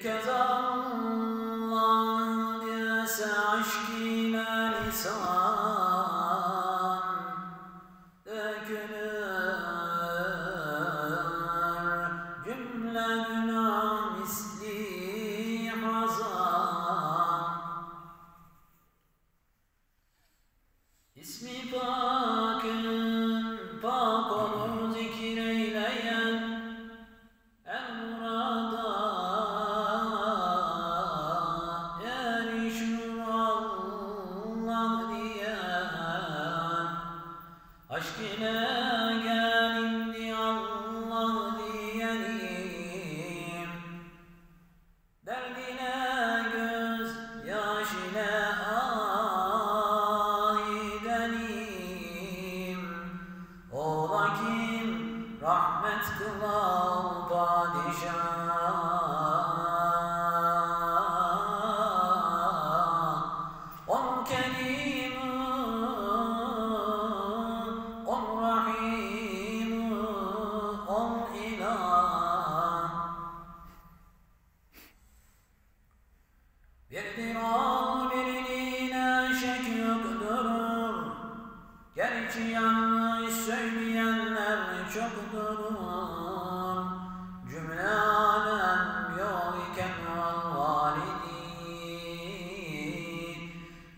Bir kez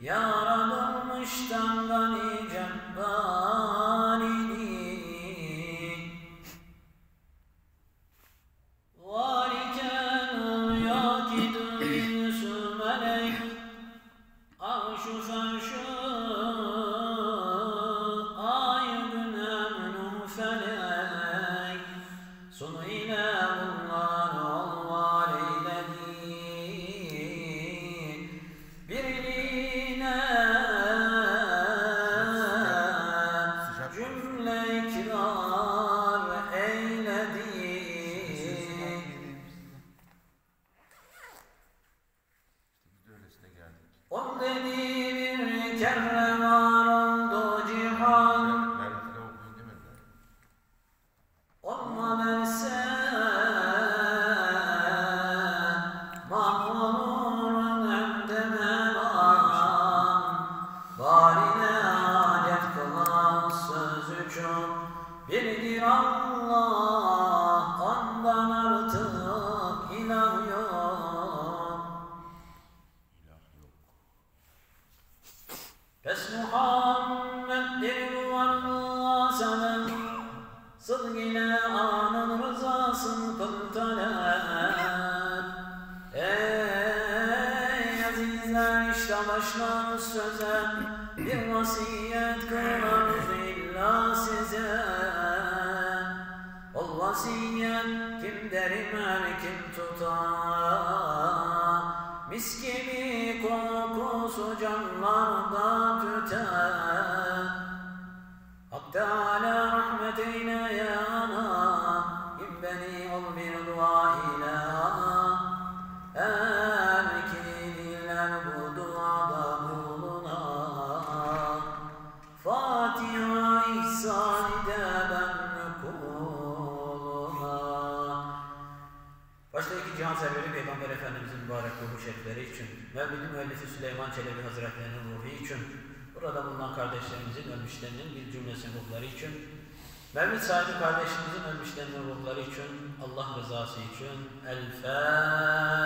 Yara dolmuş damla Vasiyen kim derim derman kim tutar Mis gibi kokusu canlarda tüter Hak Teala rahmet eyle ya ana İmbeni ol bir dua ile. ilaha mübarek ruhu şerifleri için, Mevlid-i Müellifi Süleyman Çelebi Hazretlerinin ruhu için, burada bulunan kardeşlerimizin ölmüşlerinin bir cümlesi ruhları için, Mevlid sahibi kardeşimizin ölmüşlerinin ruhları için, Allah rızası için, El-Fatiha.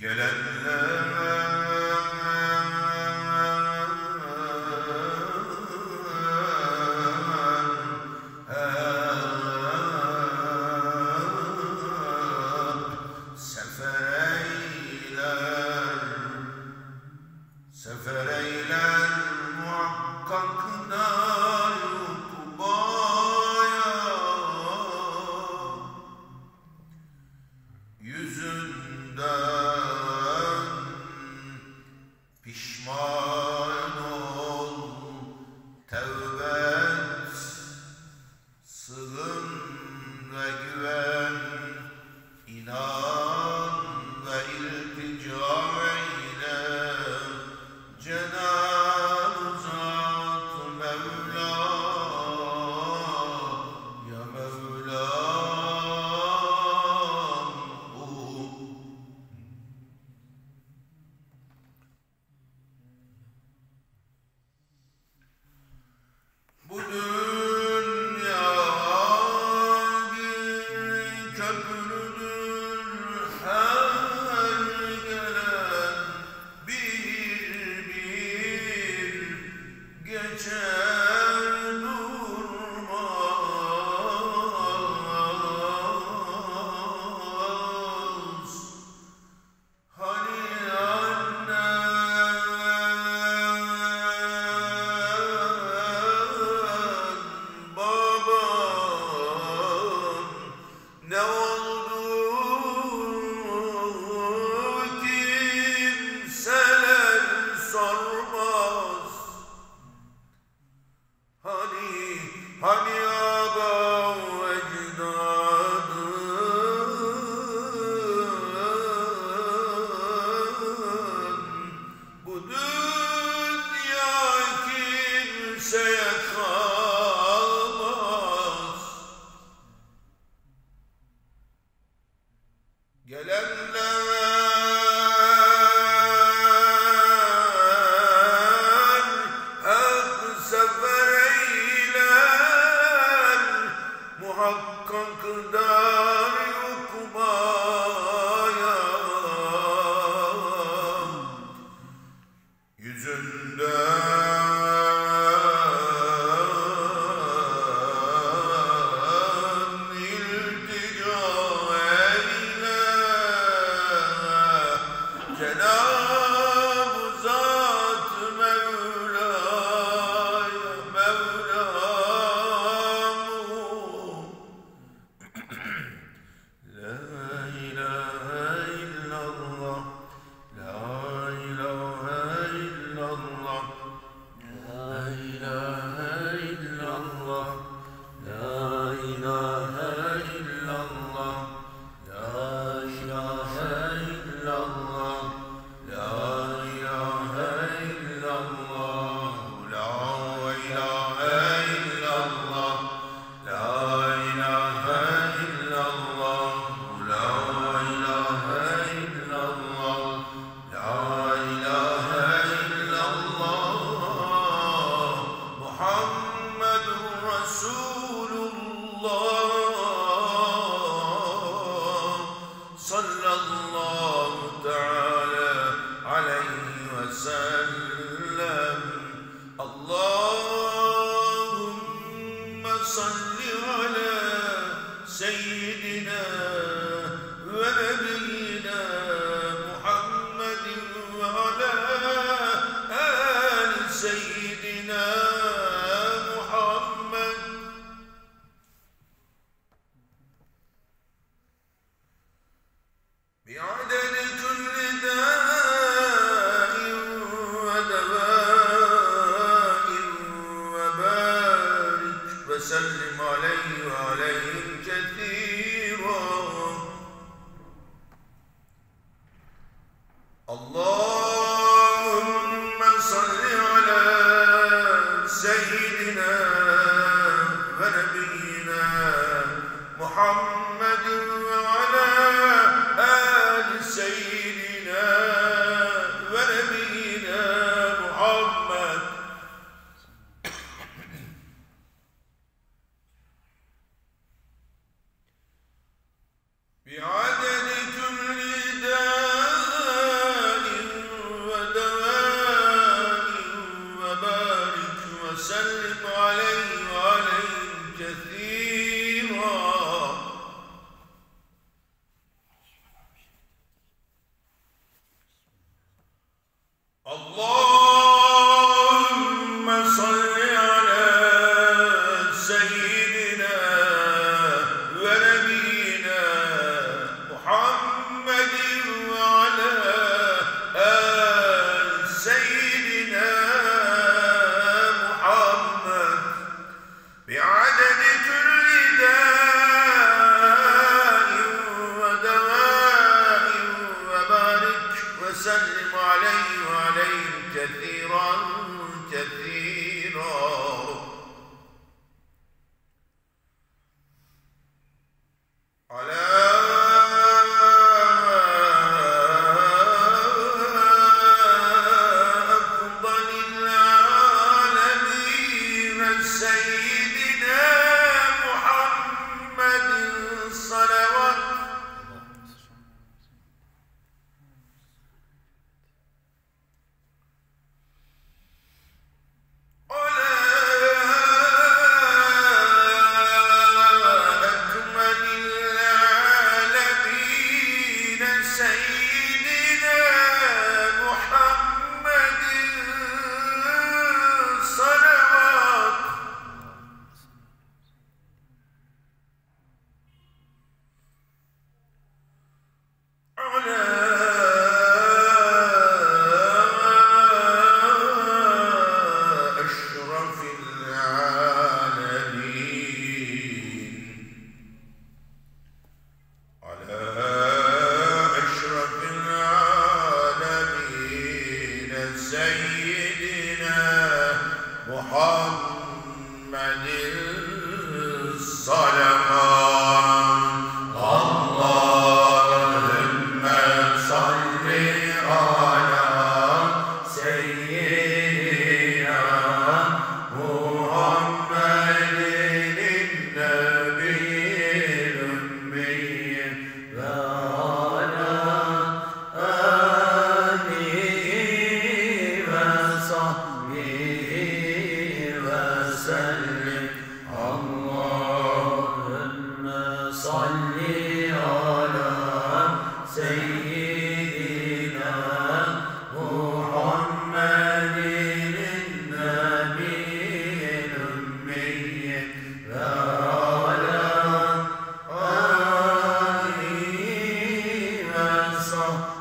جللنا سيدنا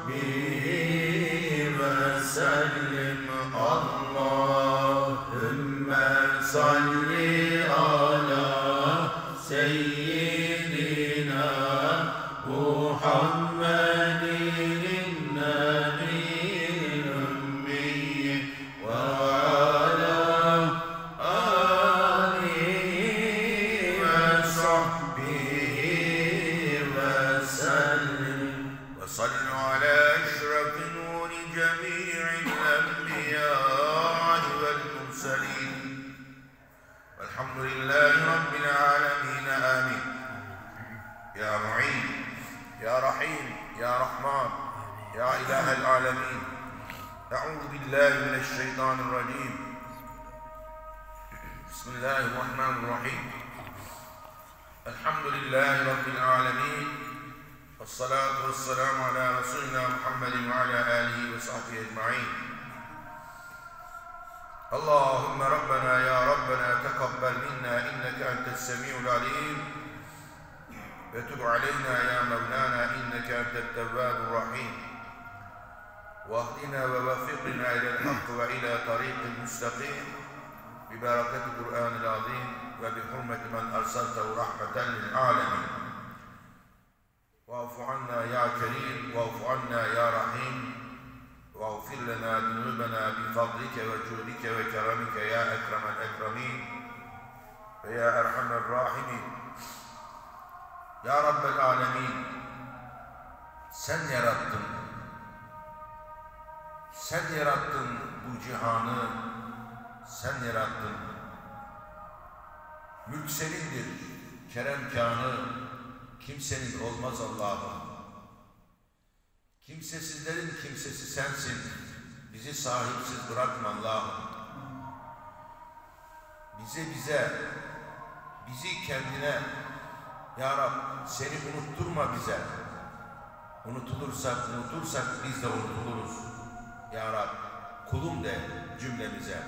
me الشيطان الرجيم. بسم الله الرحمن الرحيم. الحمد لله رب العالمين والصلاة والسلام على رسولنا محمد وعلى آله وصحبه أجمعين. اللهم ربنا يا ربنا تقبل منا إنك أنت السميع العليم. وتب علينا يا مولانا إنك أنت التواب الرحيم. واهدنا ووفقنا إلى الحق وإلى طريق مستقيم. ببركة القرآن العظيم وبحرمة من أرسلته رحمة للعالمين. واعف عنا يا كريم واعف عنا يا رحيم. واغفر لنا ذنوبنا بفضلك وجودك وكرمك يا أكرم الأكرمين. ويا أرحم الراحمين. Ya Rabbel Alemin sen yarattın. Sen yarattın bu cihanı. Sen yarattın. Mülk senindir. Kerem kânı kimsenin olmaz Allah'ım. Kimsesizlerin kimsesi sensin. Bizi sahipsiz bırakma Allah'ım. Bize bize, bizi kendine, Ya Rab seni unutturma bize. Unutulursak, unutursak biz de unutuluruz. Ya Rab kulum de cümlemize.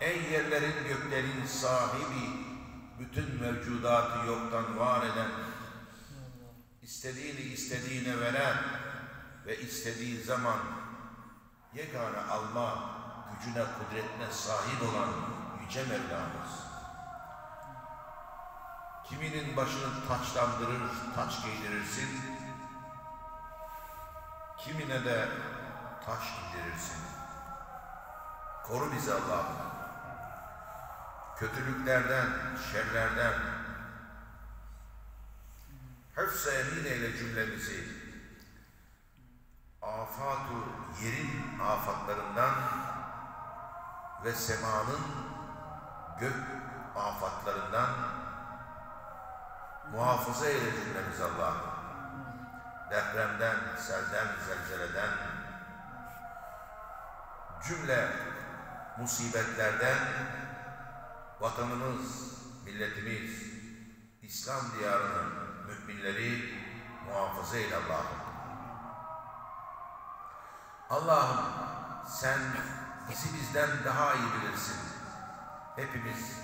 Ey yerlerin göklerin sahibi, bütün mevcudatı yoktan var eden, istediğini istediğine veren ve istediği zaman yegane alma gücüne, kudretine sahip olan Yüce Mevlamız. Kiminin başını taçlandırır, taç giydirirsin. Kimine de taş giydirirsin. Koru bizi Allah'ım. Kötülüklerden, şerlerden. Hıfz-ı emin eyle cümlemizi. Afatu yerin afatlarından ve semanın gök afatlarından muhafaza eyle cümlemiz Allah. Depremden, selden, zelzeleden, cümle musibetlerden vatanımız, milletimiz, İslam diyarının müminleri muhafaza eyle Allah'ım. Allah'ım sen bizi bizden daha iyi bilirsin. Hepimiz,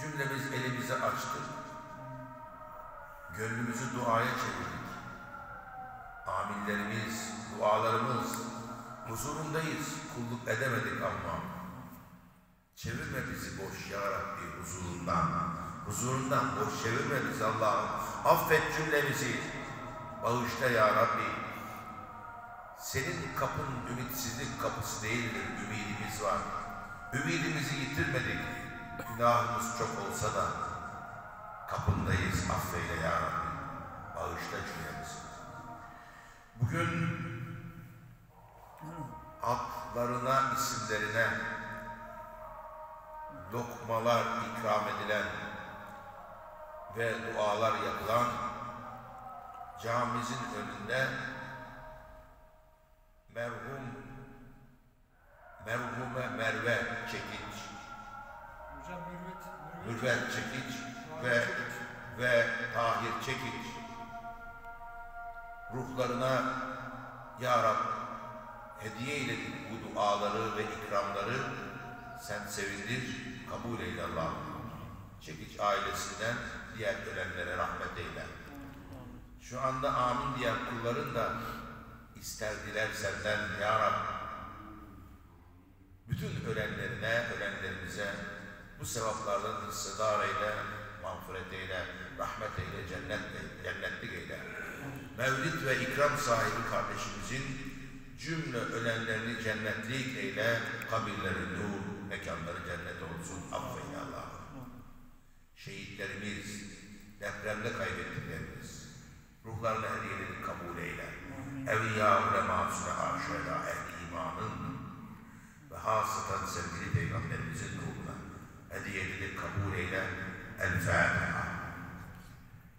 cümlemiz elimizi açtık. Gönlümüzü duaya çevirdik. Aminlerimiz, dualarımız, huzurundayız. Kulluk edemedik ama. Çevirme bizi boş ya Rabbi huzurundan. Huzurundan boş çevirme bizi Allah'ım. Affet cümlemizi. Bağışla ya Rabbi. Senin kapın ümitsizlik kapısı değildir. Ümidimiz var. Ümidimizi yitirmedik. Günahımız çok olsa da kapındayız. Affeyle ya Rabbi. Bağışla cümlemizi. Bugün adlarına, isimlerine lokmalar ikram edilen ve dualar yapılan camimizin önünde merhum merhume Merve Çekiç, Hocam mürvet, Mürvet Çekiç ve ve Tahir Çekiç. Ruhlarına Ya Rab hediye eyledik bu duaları ve ikramları sen sevindir, kabul eyle Allah'ım. Çekiç ailesinden diğer ölenlere rahmet eyle. Şu anda amin diyen kulların da isterdiler senden Ya Rab. Bütün ölenlerine, ölenlerimize bu sevaplardan hissedar eyle, mağfiret eyle, rahmet eyle, cennet, cennetlik eyle. Mevlid ve ikram sahibi kardeşimizin cümle ölenlerini cennetlik eyle, kabirleri nur, mekanları cennet olsun, affeyle Allah'ım. Şehitlerimiz, depremde kaybettiklerimiz, ruhlarını hediyelerini kabul eyle. Evliya, ulema, süneha, şüheda, ehli imanın ve hasıtan sevgili Peygamberimizin ruhuna hediyelerini kabul eyle. El Fatiha.